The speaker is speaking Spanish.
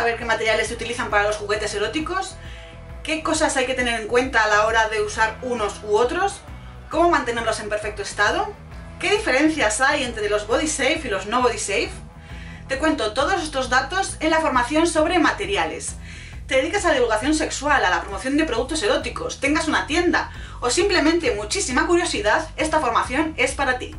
saber qué materiales se utilizan para los juguetes eróticos? ¿Qué cosas hay que tener en cuenta a la hora de usar unos u otros? ¿Cómo mantenerlos en perfecto estado? ¿Qué diferencias hay entre los body safe y los no body safe? Te cuento todos estos datos en la formación sobre materiales. Te dedicas a la divulgación sexual, a la promoción de productos eróticos, tengas una tienda o simplemente muchísima curiosidad, esta formación es para ti.